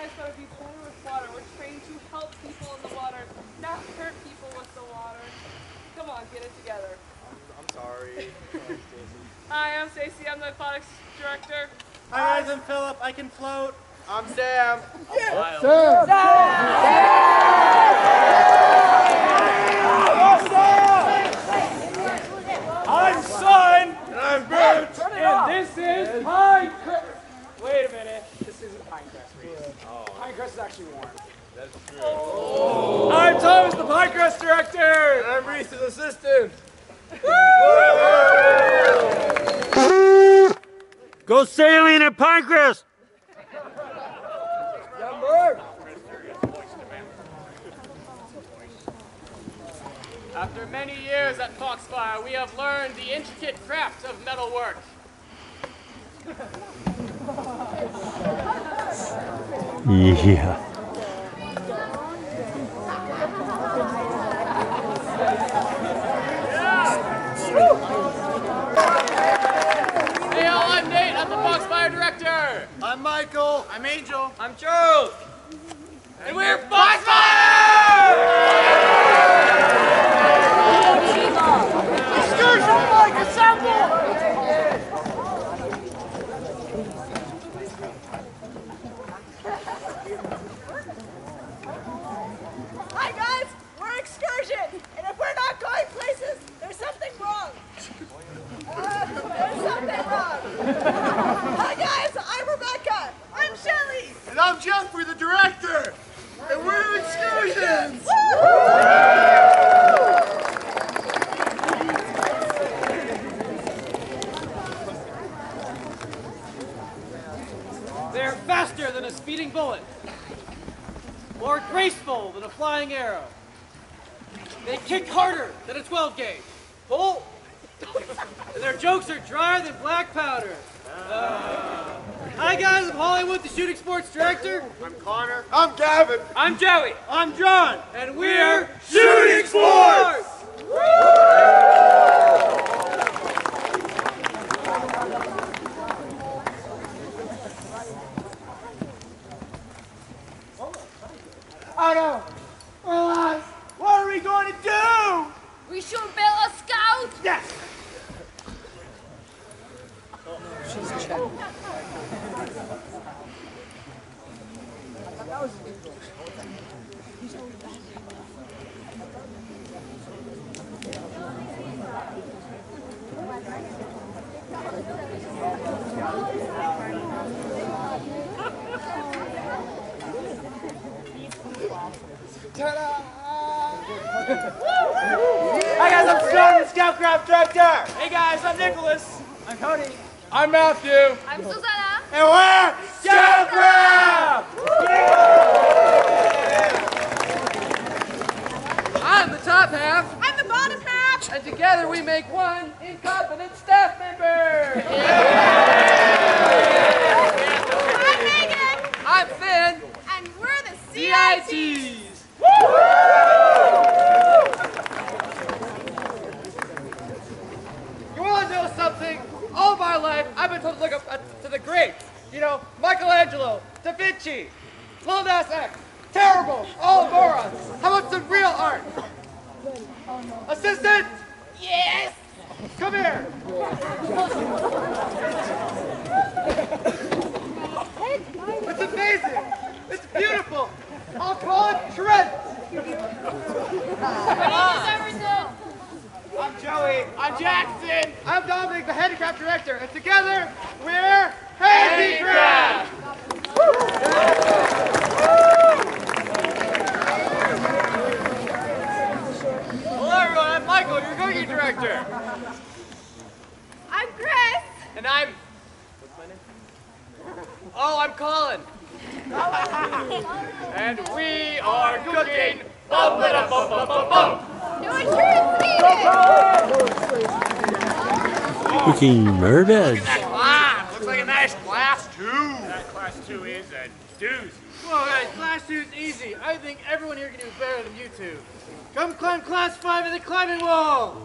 guys gotta be born with water. We're trained to help people in the water, not hurt people with the water. Come on, get it together. I'm sorry. Hi, I'm Stacy. I'm the aquatics director. Hi guys, I'm Philip. I can float. I'm Sam. I'm Son. And I'm Bert. And this is Pinecrest. Wait a minute. This isn't Pinecrest, Reese. Pinecrest is actually warm. That's true. I'm Thomas, the Pinecrest director. And I'm Reese's assistant. Go sailing at Pinecrest! After many years at Foxfire, we have learned the intricate craft of metalwork. Yeah. Hey, all, I'm Nate. I'm the Foxfire director. I'm Michael. I'm Angel. I'm Charles. And we're Foxfire! Excursion Mike, assemble! Hi guys, we're excursion, and if we're not going places, there's something wrong. Uh, there's something wrong. Hi guys, I'm Rebecca. I'm Shelly. And I'm Jeffrey, the director. And we're excursions. They're faster than a speeding bullet, more graceful than a flying arrow. They kick harder than a 12 gauge. Pull! and their jokes are drier than black powder. Uh, hi guys, I'm Hollywood, the shooting sports director. I'm Connor. I'm Gavin. I'm Joey. I'm John. And we're Shooting Sports! Oh no. We're lost. What are we going to do? We should build a scout. Yes. Hi guys, I'm Scott, the Scoutcraft director. Hey guys, I'm Nicholas. I'm Cody. I'm Matthew. I'm Susanna. And we're Scoutcraft! I'm the top half, I'm the bottom half. and together we make one incompetent staff member. I'm Megan. I'm Finn. And we're the CIT. CITs. You want to know something? All my life, I've been to look up at- to the greats. You know, Michelangelo, Da Vinci, Lil Nas X, terrible, all morons. How about some real art? Assistant! Yes. Come here. It's amazing. It's beautiful. I'll call it Trent. I'm Joey. I'm Jackson. I'm Dominic, the handicraft director, and together we're Handicraft. Hello, everyone. I'm Michael, your cooking director, I'm Chris. and I'm. What's my name? Oh, I'm Colin. and we are cooking. Bum, ba, dum, bum, bum, bum, bum. New insurance needed. Cooking murders. Class. Looks like a nice class too. That class two is a doozy. Whoa, guys, class two is easy. I think everyone here can do better than you two. Come climb class five of the climbing wall.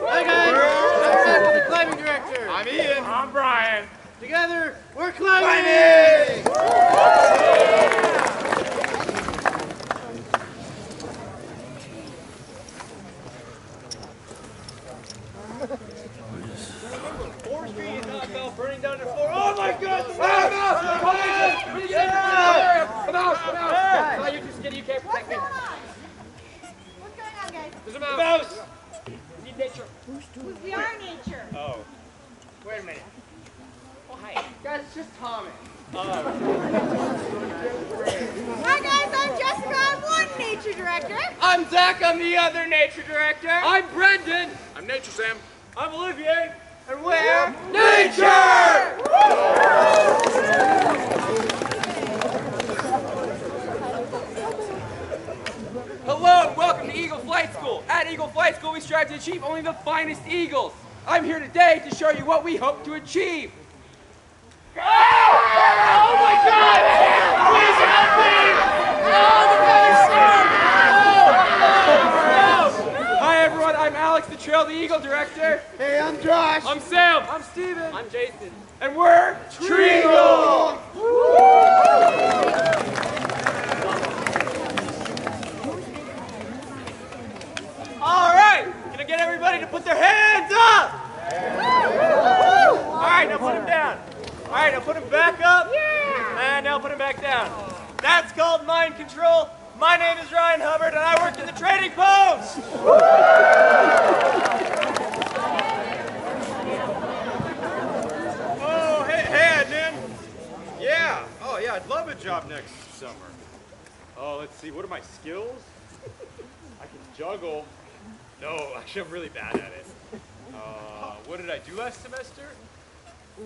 Hi guys, I'm Michael, the climbing director. I'm Ian. I'm Brian. Together, we're climbing. Climbing! Hi guys, I'm Jessica. I'm one nature director. I'm Zach. I'm other nature director. I'm Brendan. I'm Nature Sam. I'm Olivier. And we're Nature! Hello and welcome to Eagle Flight School. At Eagle Flight School, we strive to achieve only the finest eagles. I'm here today to show you what we hope to achieve. Oh my God! He's Hi everyone, I'm Alex, the the Eagle director. Hey, I'm Josh. I'm Sam. I'm Steven. I'm Jason. And we're Treagle. All right, gonna get everybody to put their hands up. All right, now put them down. All right, now put them back up. And now put them back down. That's called mind control. My name is Ryan Hubbard, and I work in the trading post. Oh, hey, hey, Adnan. Yeah. Oh, yeah. I'd love a job next summer. Oh, let's see. What are my skills? I can juggle. No, actually, I'm really bad at it. Uh, what did I do last semester? Ooh.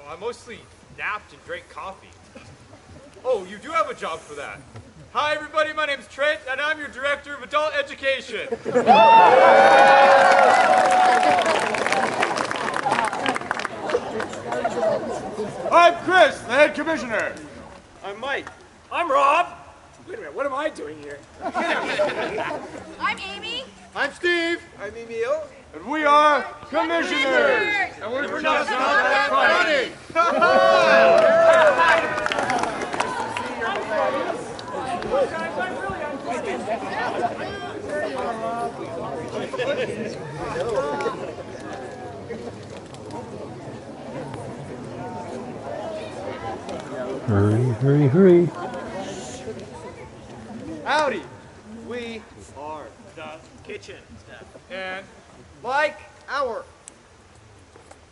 Oh, I mostly napped and drank coffee. Oh, you do have a job for that. Hi, everybody. My name's Trent, and I'm your director of adult education. I'm Chris, the head commissioner. I'm Mike. I'm Rob. Wait a minute, what am I doing here? I'm Amy. I'm Steve. I'm Emil. And we are commissioners. And we're, just not that funny. Hurry, hurry, hurry. Howdy. We are the kitchen staff. And like our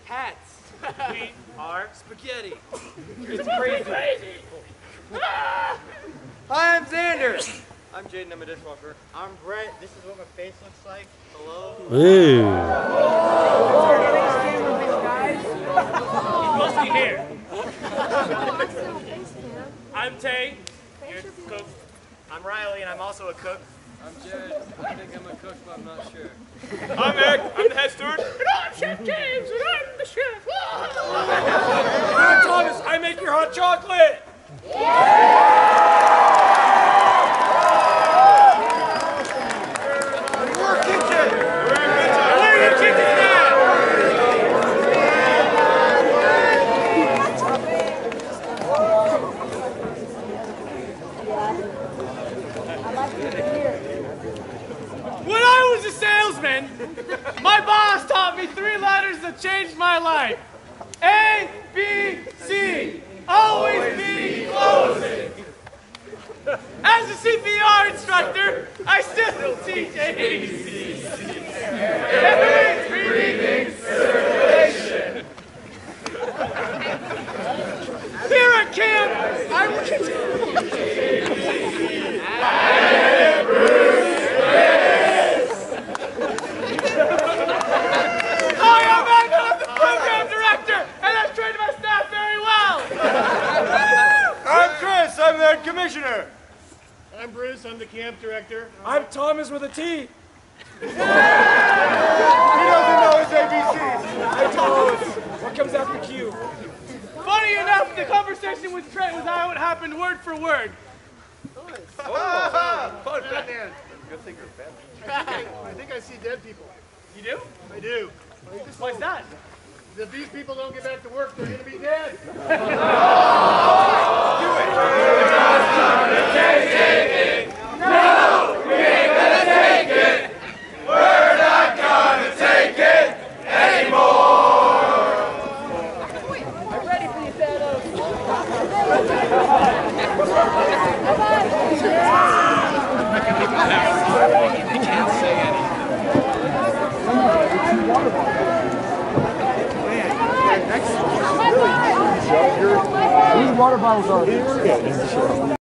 hats, we are spaghetti. It's crazy. Hi, I'm Xander. I'm Jaden, I'm a dishwasher. I'm Brett. This is what my face looks like. Hello. Ew. Must be here. I'm Tay. You're cook. I'm Riley, and I'm also a cook. I'm Jared. I think I'm a cook, but I'm not sure. I'm Eric, I'm the head steward. And I'm Chef James, and I'm the chef. I'm Thomas. I make your hot chocolate. We're kitchen. We're your kitchen staff. When I was a salesman, my boss taught me three letters that changed my life. A, B, C. Always be closing. As a CPR instructor, I still teach ABC. Breathing, circulation. Here at camp, I Hi, I'm Matt. I'm the program director, and I've trained my staff very well. I'm Chris, I'm the head commissioner. I'm Bruce. I'm the camp director. I'm Thomas with a T. He doesn't know his ABCs. Hey, Thomas. What comes after Q? Funny enough, the conversation with Trent was how it happened word for word. Oh, oh. Fun fact. I think I see dead people. You do? I do. Why's that? If these people don't get back to work, they're going to be dead. Next. Whose water bottles are?